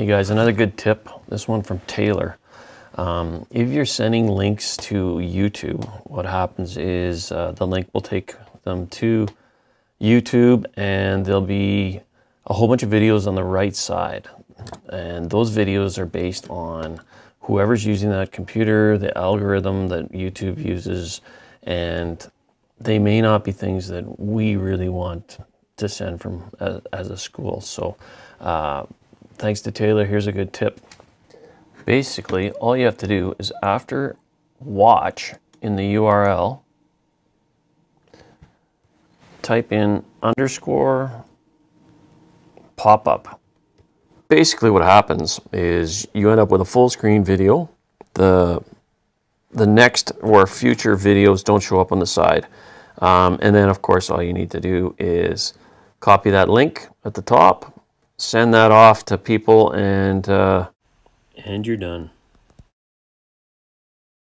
Hey guys, another good tip. This one from Taylor. Um, if you're sending links to YouTube, what happens is uh, the link will take them to YouTube and there'll be a whole bunch of videos on the right side. And those videos are based on whoever's using that computer, the algorithm that YouTube uses, and they may not be things that we really want to send from as, as a school. So uh, thanks to Taylor, here's a good tip. Basically, all you have to do is after watch in the URL, type in underscore pop up. Basically what happens is you end up with a full screen video. The, the next or future videos don't show up on the side. Um, and then of course all you need to do is copy that link at the top, send that off to people and uh, and you're done.